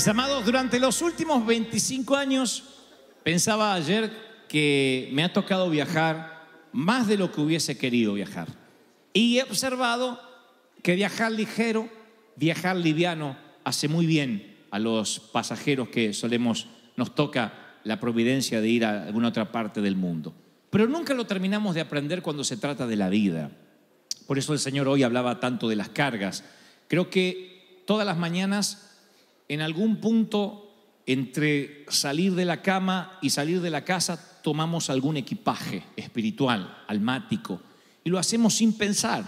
Mis amados, durante los últimos 25 años, pensaba ayer que me ha tocado viajar más de lo que hubiese querido viajar. Y he observado que viajar ligero, viajar liviano, hace muy bien a los pasajeros que solemos, nos toca la providencia de ir a alguna otra parte del mundo. Pero nunca lo terminamos de aprender cuando se trata de la vida. Por eso el Señor hoy hablaba tanto de las cargas. Creo que todas las mañanas en algún punto entre salir de la cama y salir de la casa tomamos algún equipaje espiritual, almático, y lo hacemos sin pensar,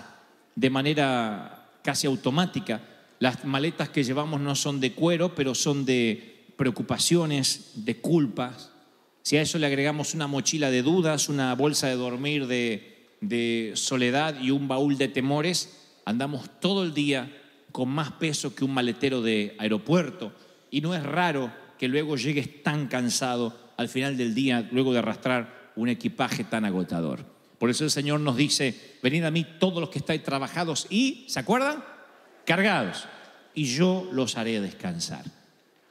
de manera casi automática. Las maletas que llevamos no son de cuero, pero son de preocupaciones, de culpas. Si a eso le agregamos una mochila de dudas, una bolsa de dormir de, soledad y un baúl de temores, andamos todo el día con más peso que un maletero de aeropuerto. Y no es raro que luego llegues tan cansado al final del día, luego de arrastrar un equipaje tan agotador. Por eso el Señor nos dice, venid a mí todos los que estáis trabajados y, ¿se acuerdan? Cargados. Y yo los haré descansar.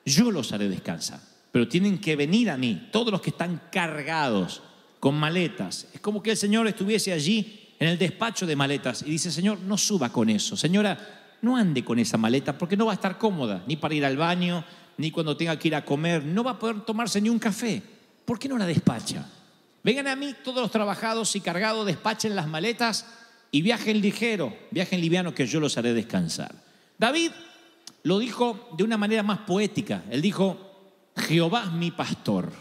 Yo los haré descansar. Pero tienen que venir a mí, todos los que están cargados con maletas. Es como que el Señor estuviese allí en el despacho de maletas y dice, Señor, no suba con eso. Señora, no ande con esa maleta porque no va a estar cómoda, ni para ir al baño, ni cuando tenga que ir a comer, no va a poder tomarse ni un café. ¿Por qué no la despacha? Vengan a mí todos los trabajados y cargados, despachen las maletas y viajen ligero, viajen liviano que yo los haré descansar. David lo dijo de una manera más poética. Él dijo, Jehová es mi pastor,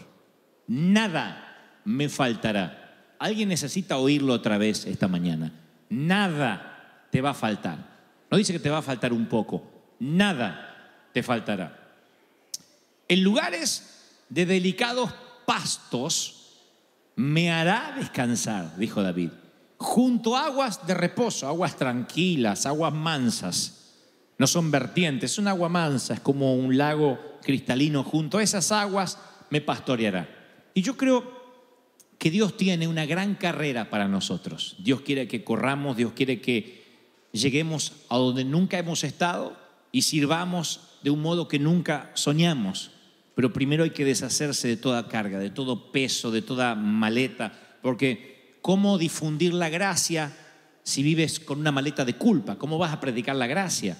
nada me faltará. Alguien necesita oírlo otra vez esta mañana. Nada te va a faltar. No dice que te va a faltar un poco, nada te faltará. En lugares de delicados pastos me hará descansar, dijo David, junto a aguas de reposo, aguas tranquilas, aguas mansas. No son vertientes, es un agua mansa, es como un lago cristalino. Junto a esas aguas me pastoreará. Y yo creo que Dios tiene una gran carrera para nosotros. Dios quiere que corramos, Dios quiere que lleguemos a donde nunca hemos estado y sirvamos de un modo que nunca soñamos. Pero primero hay que deshacerse de toda carga, de todo peso, de toda maleta, porque ¿cómo difundir la gracia si vives con una maleta de culpa? ¿Cómo vas a predicar la gracia?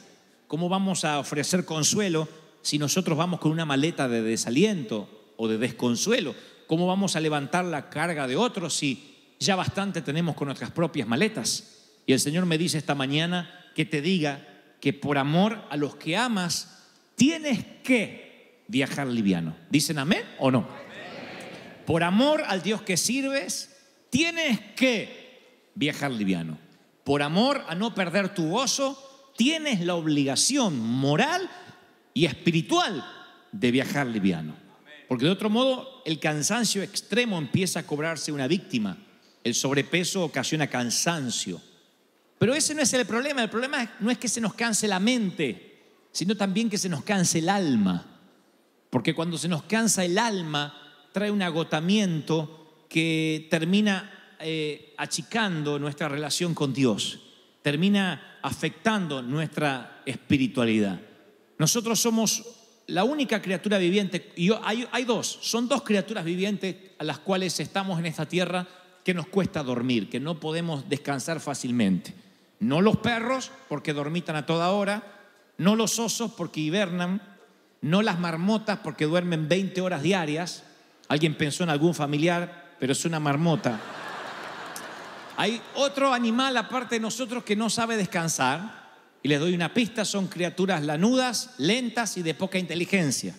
¿Cómo vamos a ofrecer consuelo si nosotros vamos con una maleta de desaliento o de desconsuelo? ¿Cómo vamos a levantar la carga de otros si ya bastante tenemos con nuestras propias maletas? Y el Señor me dice esta mañana que te diga que por amor a los que amas tienes que viajar liviano. ¿Dicen amén o no? Por amor al Dios que sirves, tienes que viajar liviano. Por amor a no perder tu gozo, tienes la obligación moral y espiritual de viajar liviano. Porque de otro modo el cansancio extremo empieza a cobrarse una víctima. El sobrepeso ocasiona cansancio. Pero ese no es el problema. El problema no es que se nos canse la mente, sino también que se nos canse el alma. Porque cuando se nos cansa el alma, trae un agotamiento que termina eh, achicando nuestra relación con Dios, termina afectando nuestra espiritualidad. Nosotros somos la única criatura viviente, y hay, hay dos, son dos criaturas vivientes a las cuales estamos en esta tierra que nos cuesta dormir, que no podemos descansar fácilmente. No los perros, porque dormitan a toda hora, no los osos, porque hibernan, no las marmotas, porque duermen 20 horas diarias. Alguien pensó en algún familiar, pero es una marmota. Hay otro animal aparte de nosotros que no sabe descansar, y les doy una pista, son criaturas lanudas, lentas y de poca inteligencia.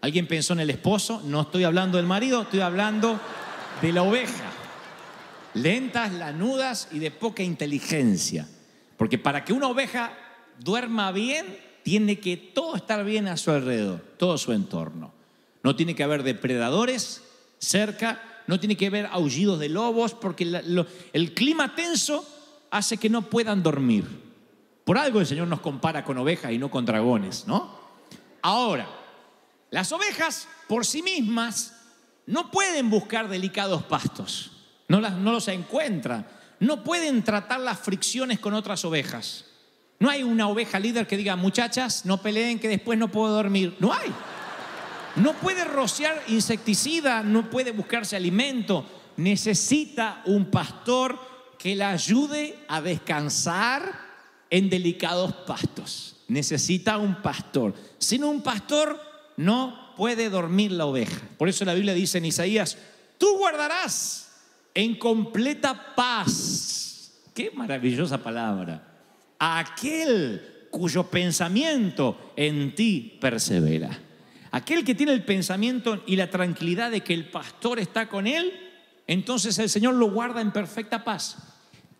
¿Alguien pensó en el esposo? No estoy hablando del marido, estoy hablando de la oveja. Lentas, lanudas y de poca inteligencia. Porque para que una oveja duerma bien, tiene que todo estar bien a su alrededor, todo su entorno. No tiene que haber depredadores cerca, no tiene que haber aullidos de lobos, porque el clima tenso hace que no puedan dormir. Por algo el Señor nos compara con ovejas y no con dragones, ¿no? Ahora, las ovejas por sí mismas no pueden buscar delicados pastos, no, las, no los encuentran no pueden tratar las fricciones con otras ovejas. No hay una oveja líder que diga, muchachas, no peleen que después no puedo dormir. No hay. No puede rociar insecticida, no puede buscarse alimento. Necesita un pastor que la ayude a descansar en delicados pastos. Necesita un pastor. Sin un pastor no puede dormir la oveja. Por eso la Biblia dice en Isaías, tú guardarás en completa paz. Qué maravillosa palabra aquel cuyo pensamiento en ti persevera. Aquel que tiene el pensamiento y la tranquilidad de que el pastor está con él, entonces el Señor lo guarda en perfecta paz.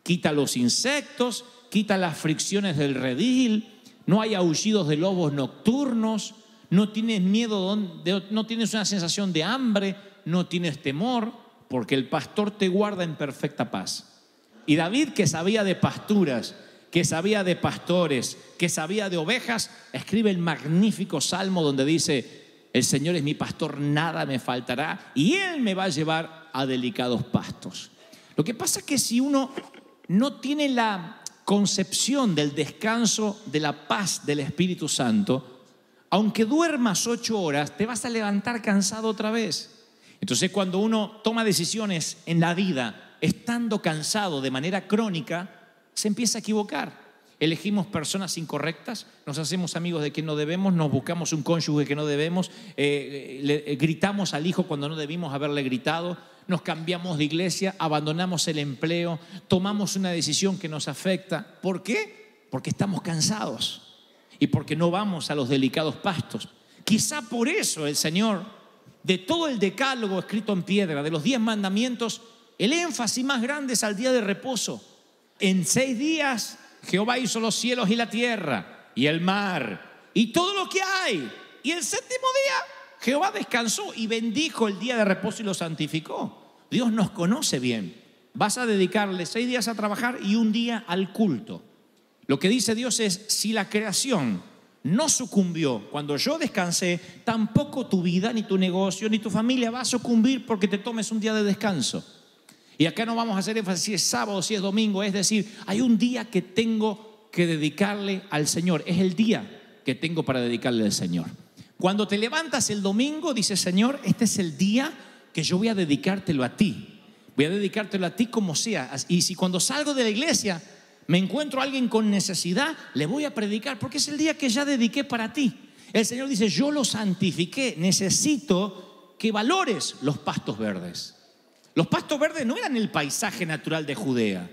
Quita los insectos, quita las fricciones del redil, no hay aullidos de lobos nocturnos, no tienes miedo, no tienes una sensación de hambre, no tienes temor, porque el pastor te guarda en perfecta paz. Y David, que sabía de pasturas, que sabía de pastores, que sabía de ovejas, escribe el magnífico salmo donde dice, el Señor es mi pastor, nada me faltará y Él me va a llevar a delicados pastos. Lo que pasa es que si uno no tiene la concepción del descanso, de la paz del Espíritu Santo, aunque duermas ocho horas, te vas a levantar cansado otra vez. Entonces cuando uno toma decisiones en la vida estando cansado de manera crónica, se empieza a equivocar. Elegimos personas incorrectas, nos hacemos amigos de quien no debemos, nos buscamos un cónyuge que no debemos, eh, le, eh, gritamos al hijo cuando no debimos haberle gritado, nos cambiamos de iglesia, abandonamos el empleo, tomamos una decisión que nos afecta. ¿Por qué? Porque estamos cansados y porque no vamos a los delicados pastos. Quizá por eso el Señor, de todo el decálogo escrito en piedra, de los diez mandamientos, el énfasis más grande es al día de reposo. En seis días Jehová hizo los cielos y la tierra y el mar y todo lo que hay. Y el séptimo día Jehová descansó y bendijo el día de reposo y lo santificó. Dios nos conoce bien. Vas a dedicarle seis días a trabajar y un día al culto. Lo que dice Dios es, si la creación no sucumbió cuando yo descansé, tampoco tu vida, ni tu negocio, ni tu familia va a sucumbir porque te tomes un día de descanso. Y acá no vamos a hacer énfasis si es sábado, si es domingo, es decir, hay un día que tengo que dedicarle al Señor, es el día que tengo para dedicarle al Señor. Cuando te levantas el domingo, dices, Señor, este es el día que yo voy a dedicártelo a ti. Voy a dedicártelo a ti como sea. Y si cuando salgo de la iglesia me encuentro a alguien con necesidad, le voy a predicar porque es el día que ya dediqué para ti. El Señor dice, yo lo santifiqué, necesito que valores los pastos verdes. Los pastos verdes no eran el paisaje natural de Judea.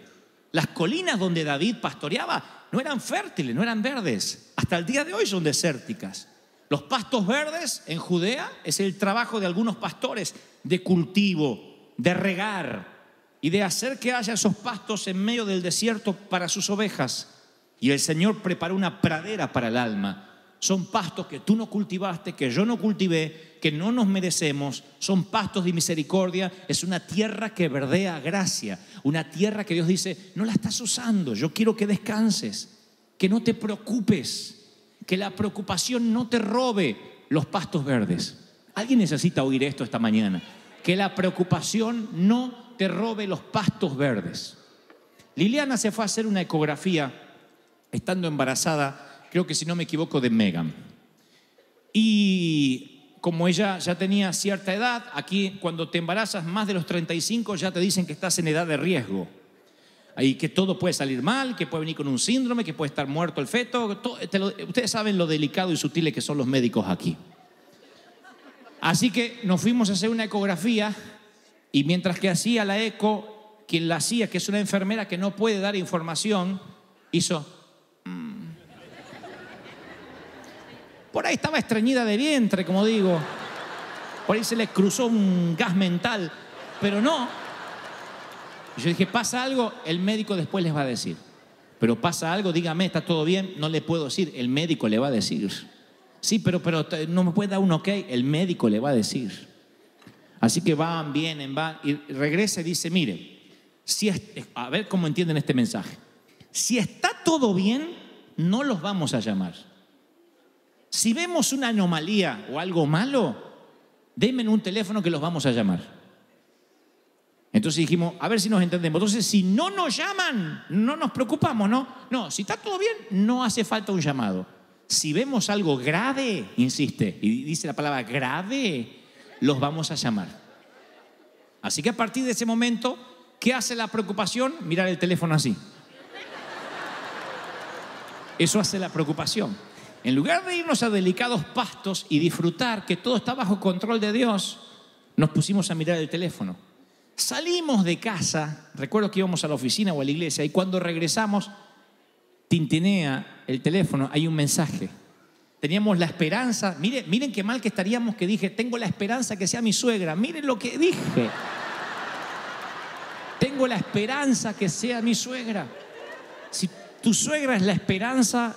Las colinas donde David pastoreaba no eran fértiles, no eran verdes. Hasta el día de hoy son desérticas. Los pastos verdes en Judea es el trabajo de algunos pastores de cultivo, de regar y de hacer que haya esos pastos en medio del desierto para sus ovejas. Y el Señor preparó una pradera para el alma. Son pastos que tú no cultivaste, que yo no cultivé, que no nos merecemos, son pastos de misericordia, es una tierra que verdea gracia, una tierra que Dios dice, no la estás usando, yo quiero que descanses, que no te preocupes, que la preocupación no te robe los pastos verdes. Alguien necesita oír esto esta mañana, que la preocupación no te robe los pastos verdes. Liliana se fue a hacer una ecografía estando embarazada creo que si no me equivoco, de Megan. Y como ella ya tenía cierta edad, aquí cuando te embarazas más de los 35 ya te dicen que estás en edad de riesgo. Y que todo puede salir mal, que puede venir con un síndrome, que puede estar muerto el feto. ustedes saben lo delicado y sutiles que son los médicos aquí. Así que nos fuimos a hacer una ecografía y mientras que hacía la eco, quien la hacía, que es una enfermera que no puede dar información, hizo Por ahí estaba estreñida de vientre, como digo. Por ahí se le cruzó un gas mental, pero no. yo dije, pasa algo, el médico después les va a decir. Pero pasa algo, dígame, está todo bien, no le puedo decir, el médico le va a decir. Sí, pero, pero no me puede dar un ok, el médico le va a decir. Así que van, vienen, van, y regresa y dice, mire, si a ver cómo entienden este mensaje. Si está todo bien, no los vamos a llamar. Si vemos una anomalía o algo malo, denme un teléfono que los vamos a llamar. Entonces dijimos, a ver si nos entendemos. Entonces, si no nos llaman, no nos preocupamos, ¿no? No, si está todo bien, no hace falta un llamado. Si vemos algo grave, insiste, y dice la palabra grave, los vamos a llamar. Así que a partir de ese momento, ¿qué hace la preocupación? Mirar el teléfono así. Eso hace la preocupación. En lugar de irnos a delicados pastos y disfrutar que todo está bajo control de Dios, nos pusimos a mirar el teléfono. Salimos de casa, recuerdo que íbamos a la oficina o a la iglesia, y cuando regresamos, tintinea el teléfono, hay un mensaje. Teníamos la esperanza, miren, miren qué mal que estaríamos que dije, tengo la esperanza que sea mi suegra, miren lo que dije. Tengo la esperanza que sea mi suegra. Si tu suegra es la esperanza,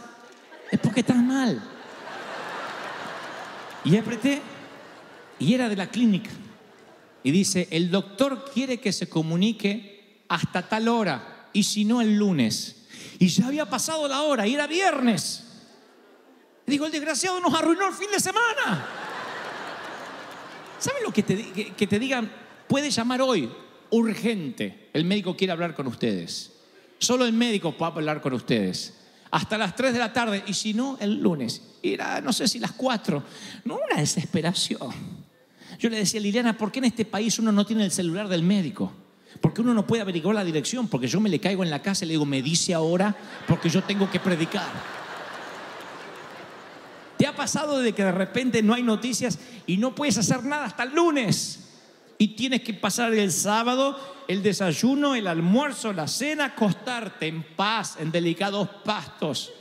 es porque estás mal. Y apreté, y era de la clínica. Y dice, el doctor quiere que se comunique hasta tal hora, y si no el lunes. Y ya había pasado la hora, y era viernes. Digo, el desgraciado nos arruinó el fin de semana. ¿Saben lo que te, que te digan? Puede llamar hoy, urgente. El médico quiere hablar con ustedes. Solo el médico puede hablar con ustedes. Hasta las 3 de la tarde, y si no, el lunes. Era, no sé si las 4. No, una desesperación. Yo le decía a Liliana, ¿por qué en este país uno no tiene el celular del médico? Porque uno no puede averiguar la dirección, porque yo me le caigo en la casa y le digo, me dice ahora, porque yo tengo que predicar. ¿Te ha pasado de que de repente no hay noticias y no puedes hacer nada hasta el lunes? Y tienes que pasar el sábado, el desayuno, el almuerzo, la cena, acostarte en paz, en delicados pastos.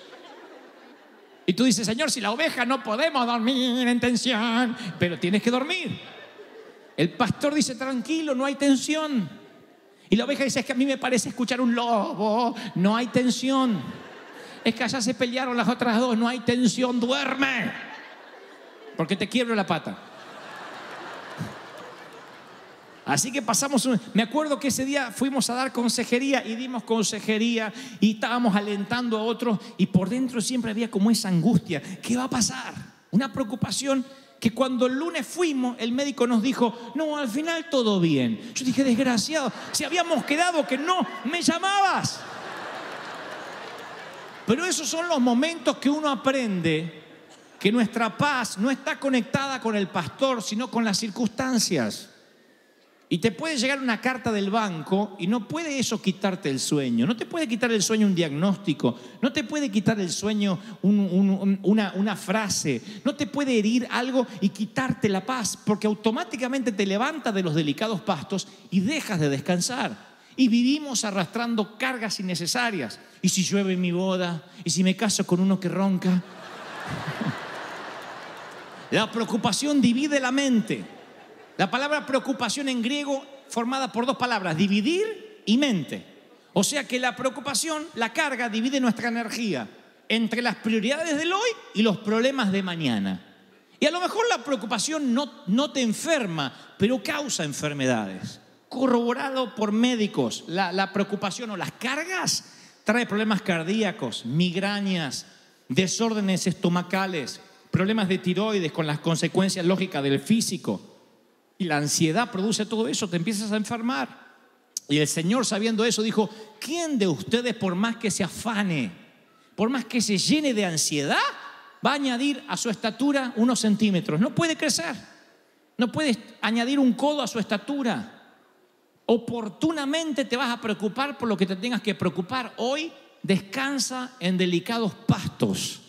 Y tú dices, Señor, si la oveja no podemos dormir en tensión, pero tienes que dormir. El pastor dice, tranquilo, no hay tensión. Y la oveja dice, es que a mí me parece escuchar un lobo, no hay tensión. Es que allá se pelearon las otras dos, no hay tensión, duerme. Porque te quiebro la pata. Así que pasamos, un... me acuerdo que ese día fuimos a dar consejería y dimos consejería y estábamos alentando a otros y por dentro siempre había como esa angustia, ¿qué va a pasar? Una preocupación que cuando el lunes fuimos, el médico nos dijo, no, al final todo bien. Yo dije, desgraciado, si habíamos quedado que no me llamabas. Pero esos son los momentos que uno aprende que nuestra paz no está conectada con el pastor, sino con las circunstancias. Y te puede llegar una carta del banco y no puede eso quitarte el sueño. No te puede quitar el sueño un diagnóstico. No te puede quitar el sueño una, una frase. No te puede herir algo y quitarte la paz. Porque automáticamente te levantas de los delicados pastos y dejas de descansar. Y vivimos arrastrando cargas innecesarias. ¿Y si llueve en mi boda? ¿Y si me caso con uno que ronca? La preocupación divide la mente. La palabra preocupación en griego formada por dos palabras, dividir y mente. O sea que la preocupación, la carga, divide nuestra energía entre las prioridades del hoy y los problemas de mañana. Y a lo mejor la preocupación no, no te enferma, pero causa enfermedades. Corroborado por médicos, la, la preocupación o las cargas trae problemas cardíacos, migrañas, desórdenes estomacales, problemas de tiroides con las consecuencias lógicas del físico y la ansiedad produce todo eso, te empiezas a enfermar. Y el Señor sabiendo eso dijo, ¿quién de ustedes por más que se afane, por más que se llene de ansiedad, va a añadir a su estatura unos centímetros? No puede crecer, no puedes añadir un codo a su estatura. Oportunamente te vas a preocupar por lo que te tengas que preocupar. Hoy descansa en delicados pastos.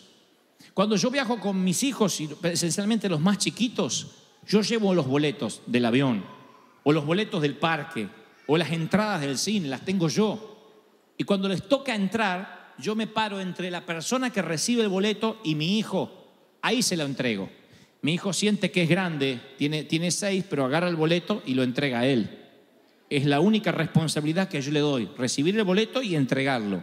Cuando yo viajo con mis hijos, y esencialmente los más chiquitos, yo llevo los boletos del avión, o los boletos del parque, o las entradas del cine, las tengo yo. Y cuando les toca entrar, yo me paro entre la persona que recibe el boleto y mi hijo. Ahí se lo entrego. Mi hijo siente que es grande, tiene, tiene seis, pero agarra el boleto y lo entrega a él. Es la única responsabilidad que yo le doy, recibir el boleto y entregarlo.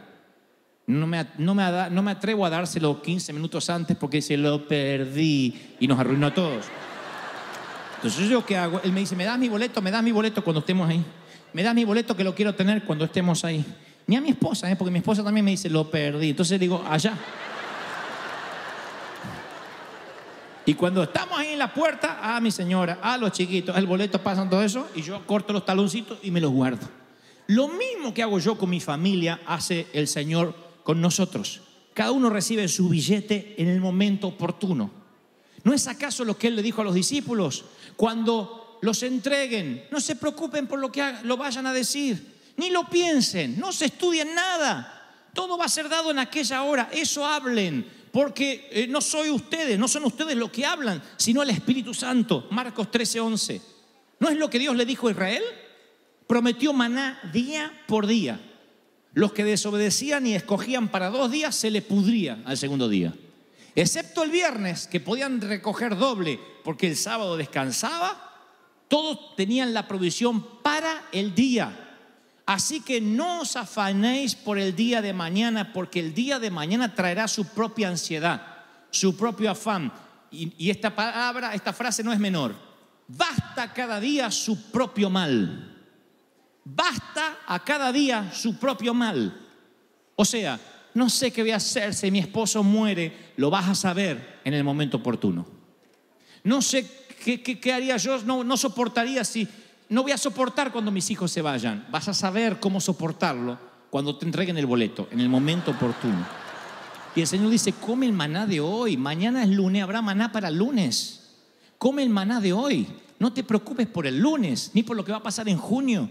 No me, no me, no me atrevo a dárselo 15 minutos antes porque se lo perdí y nos arruinó a todos. Entonces yo qué hago? Él me dice, me das mi boleto, me das mi boleto cuando estemos ahí. Me das mi boleto que lo quiero tener cuando estemos ahí. Ni a mi esposa, ¿eh? porque mi esposa también me dice, lo perdí. Entonces digo, allá. Y cuando estamos ahí en la puerta, ah, mi señora, ah, los chiquitos, el boleto pasan todo eso y yo corto los taloncitos y me los guardo. Lo mismo que hago yo con mi familia, hace el Señor con nosotros. Cada uno recibe su billete en el momento oportuno. ¿No es acaso lo que Él le dijo a los discípulos? Cuando los entreguen, no se preocupen por lo que lo vayan a decir, ni lo piensen, no se estudien nada. Todo va a ser dado en aquella hora, eso hablen, porque eh, no soy ustedes, no son ustedes los que hablan, sino el Espíritu Santo. Marcos 13, 11. ¿No es lo que Dios le dijo a Israel? Prometió maná día por día. Los que desobedecían y escogían para dos días se le pudría al segundo día. Excepto el viernes, que podían recoger doble porque el sábado descansaba, todos tenían la provisión para el día. Así que no os afanéis por el día de mañana, porque el día de mañana traerá su propia ansiedad, su propio afán. Y, esta palabra, esta frase no es menor. Basta cada día su propio mal. Basta a cada día su propio mal. O sea, no sé qué voy a hacer si mi esposo muere, lo vas a saber en el momento oportuno. No sé qué, haría yo, no, no soportaría si no voy a soportar cuando mis hijos se vayan. Vas a saber cómo soportarlo cuando te entreguen el boleto, en el momento oportuno. Y el Señor dice, come el maná de hoy. Mañana es lunes, habrá maná para el lunes. Come el maná de hoy. No te preocupes por el lunes, ni por lo que va a pasar en junio.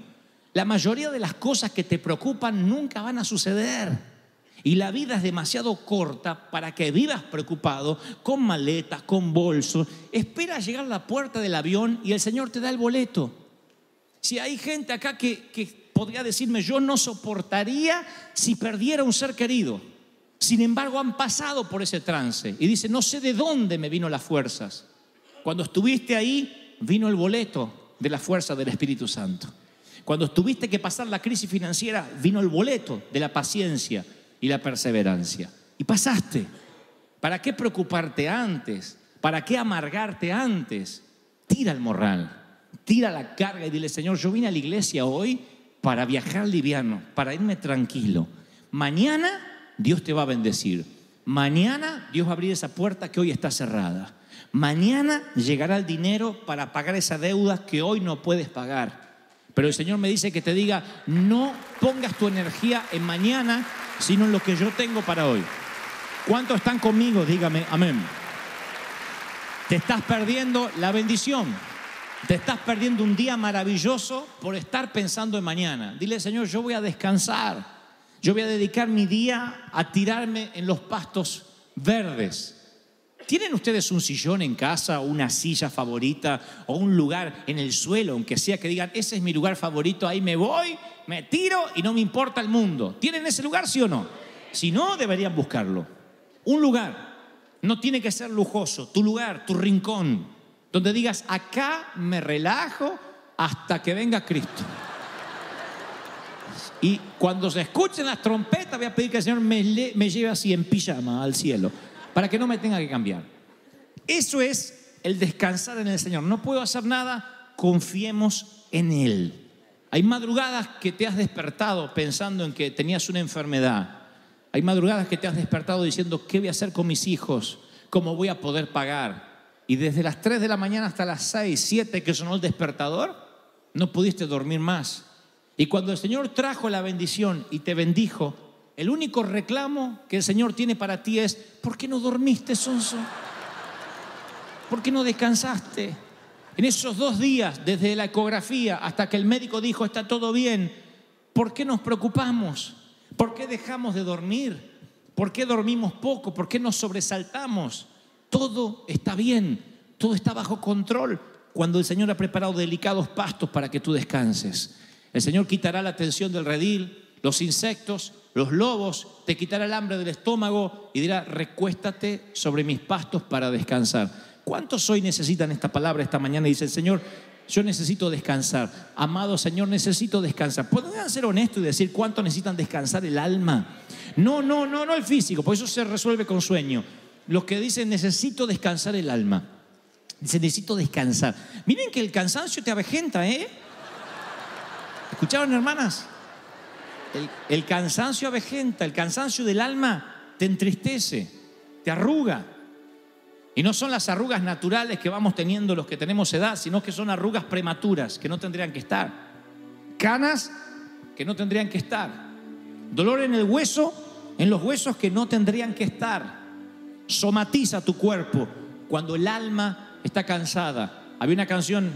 La mayoría de las cosas que te preocupan nunca van a suceder. Y la vida es demasiado corta para que vivas preocupado, con maletas, con bolsos. Espera llegar a la puerta del avión y el Señor te da el boleto. Si hay gente acá que, podría decirme, yo no soportaría si perdiera un ser querido. Sin embargo, han pasado por ese trance y dice, no sé de dónde me vino las fuerzas. Cuando estuviste ahí, vino el boleto de la fuerza del Espíritu Santo. Cuando tuviste que pasar la crisis financiera, vino el boleto de la paciencia y la perseverancia. Y pasaste. ¿Para qué preocuparte antes? ¿Para qué amargarte antes? Tira el morral tira la carga y dile, Señor, yo vine a la iglesia hoy para viajar liviano, para irme tranquilo. Mañana Dios te va a bendecir. Mañana Dios va a abrir esa puerta que hoy está cerrada. Mañana llegará el dinero para pagar esa deuda que hoy no puedes pagar. Pero el Señor me dice que te diga, no pongas tu energía en mañana, sino en lo que yo tengo para hoy. ¿Cuántos están conmigo? Dígame, amén. Te estás perdiendo la bendición. Te estás perdiendo un día maravilloso por estar pensando en mañana. Dile, Señor, yo voy a descansar. Yo voy a dedicar mi día a tirarme en los pastos verdes. ¿Tienen ustedes un sillón en casa, una silla favorita o un lugar en el suelo, aunque sea que digan, ese es mi lugar favorito, ahí me voy, me tiro y no me importa el mundo? ¿Tienen ese lugar, sí o no? Si no, deberían buscarlo. Un lugar. No tiene que ser lujoso, tu lugar, tu rincón donde digas, acá me relajo hasta que venga Cristo. Y cuando se escuchen las trompetas, voy a pedir que el Señor me, me lleve así en pijama al cielo, para que no me tenga que cambiar. Eso es el descansar en el Señor. No puedo hacer nada, confiemos en Él. Hay madrugadas que te has despertado pensando en que tenías una enfermedad. Hay madrugadas que te has despertado diciendo, ¿qué voy a hacer con mis hijos? ¿Cómo voy a poder pagar? Y desde las 3 de la mañana hasta las 6, 7 que sonó el despertador, no pudiste dormir más. Y cuando el Señor trajo la bendición y te bendijo, el único reclamo que el Señor tiene para ti es, ¿por qué no dormiste, Sonso? ¿Por qué no descansaste? En esos dos días, desde la ecografía hasta que el médico dijo, está todo bien, ¿por qué nos preocupamos? ¿Por qué dejamos de dormir? ¿Por qué dormimos poco? ¿Por qué nos sobresaltamos? Todo está bien, todo está bajo control cuando el Señor ha preparado delicados pastos para que tú descanses. El Señor quitará la tensión del redil, los insectos, los lobos, te quitará el hambre del estómago y dirá, recuéstate sobre mis pastos para descansar. ¿Cuántos hoy necesitan esta palabra esta mañana? Dice el Señor, yo necesito descansar. Amado Señor, necesito descansar. ¿Pueden ser honestos y decir cuánto necesitan descansar el alma? No, no, no, no el físico, por eso se resuelve con sueño los que dicen necesito descansar el alma. Dice, necesito descansar. Miren que el cansancio te avejenta, ¿eh? ¿Escucharon, hermanas? El, el cansancio avejenta, el cansancio del alma te entristece, te arruga. Y no son las arrugas naturales que vamos teniendo los que tenemos edad, sino que son arrugas prematuras que no tendrían que estar. Canas que no tendrían que estar. Dolor en el hueso, en los huesos que no tendrían que estar. Somatiza tu cuerpo cuando el alma está cansada. Había una canción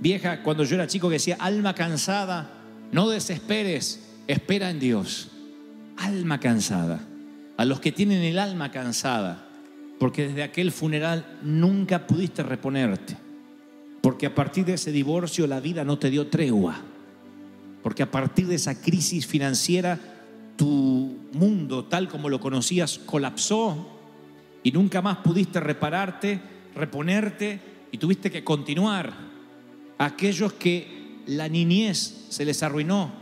vieja cuando yo era chico que decía, alma cansada, no desesperes, espera en Dios. Alma cansada. A los que tienen el alma cansada, porque desde aquel funeral nunca pudiste reponerte, porque a partir de ese divorcio la vida no te dio tregua, porque a partir de esa crisis financiera tu mundo tal como lo conocías colapsó y nunca más pudiste repararte, reponerte y tuviste que continuar. Aquellos que la niñez se les arruinó,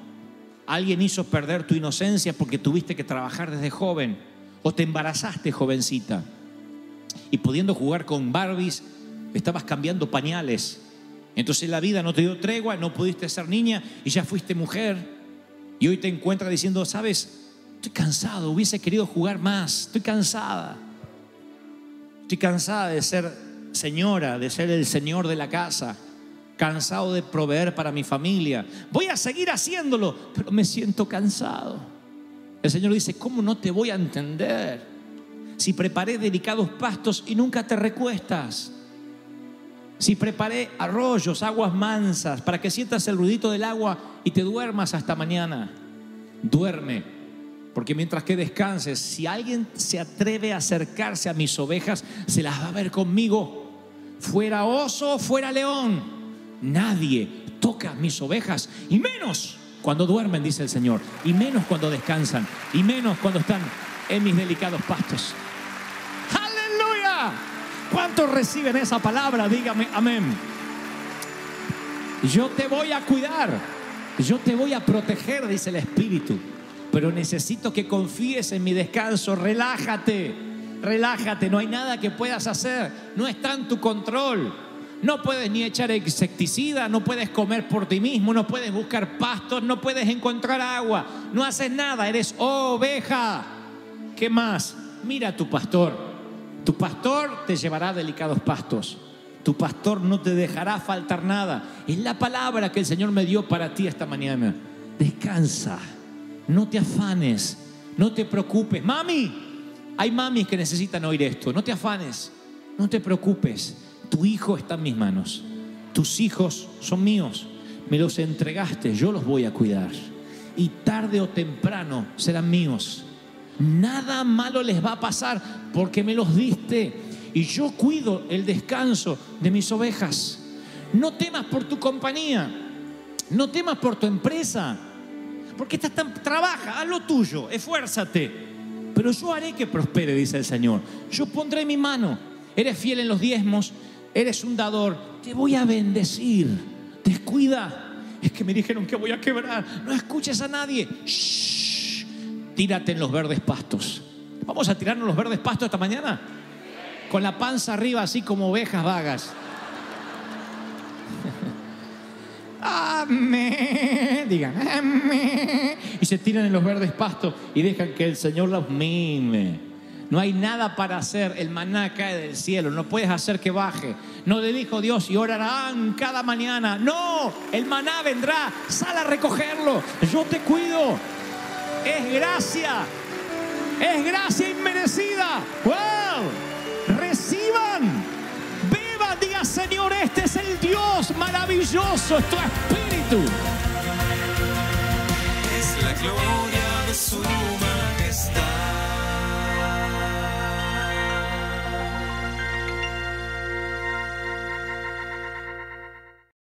alguien hizo perder tu inocencia porque tuviste que trabajar desde joven o te embarazaste jovencita y pudiendo jugar con Barbies, estabas cambiando pañales. Entonces la vida no te dio tregua, no pudiste ser niña y ya fuiste mujer. Y hoy te encuentras diciendo, sabes, estoy cansado, hubiese querido jugar más, estoy cansada. Estoy cansada de ser señora, de ser el señor de la casa, cansado de proveer para mi familia. Voy a seguir haciéndolo, pero me siento cansado. El Señor dice, ¿cómo no te voy a entender? si preparé delicados pastos y nunca te recuestas, si preparé arroyos, aguas mansas, para que sientas el ruidito del agua y te duermas hasta mañana, duerme, porque mientras que descanses, si alguien se atreve a acercarse a mis ovejas, se las va a ver conmigo, fuera oso, fuera león, nadie toca mis ovejas, y menos cuando duermen, dice el Señor, y menos cuando descansan, y menos cuando están en mis delicados pastos. ¿Cuántos reciben esa palabra? Dígame amén. Yo te voy a cuidar, yo te voy a proteger, dice el Espíritu, pero necesito que confíes en mi descanso, relájate, relájate, no hay nada que puedas hacer, no está en tu control. No puedes ni echar insecticida, no puedes comer por ti mismo, no puedes buscar pastos, no puedes encontrar agua, no haces nada, eres oveja. ¿Qué más? Mira a tu pastor, tu pastor te llevará delicados pastos. Tu pastor no te dejará faltar nada. Es la palabra que el Señor me dio para ti esta mañana. Descansa. No te afanes. No te preocupes. Mami, hay mamis que necesitan oír esto. No te afanes. No te preocupes. Tu hijo está en mis manos. Tus hijos son míos. Me los entregaste. Yo los voy a cuidar. Y tarde o temprano serán míos nada malo les va a pasar porque me los diste y yo cuido el descanso de mis ovejas. No temas por tu compañía, no temas por tu empresa, porque estás tan, trabaja, haz lo tuyo, esfuérzate. Pero yo haré que prospere, dice el Señor. Yo pondré mi mano. Eres fiel en los diezmos, eres un dador, te voy a bendecir. Descuida. Es que me dijeron que voy a quebrar. No escuches a nadie. Shh tírate en los verdes pastos. Vamos a tirarnos los verdes pastos esta mañana. Con la panza arriba, así como ovejas vagas. Amén. Digan, amén. Y se tiran en los verdes pastos y dejan que el Señor los mime. No hay nada para hacer. El maná cae del cielo. No puedes hacer que baje. No le dijo Dios y orarán cada mañana. No, el maná vendrá. Sal a recogerlo. Yo te cuido es gracia. Es gracia inmerecida. ¡Wow! Reciban. Beban, diga Señor, este es el Dios maravilloso, es tu espíritu. مكلون يا بالسلومه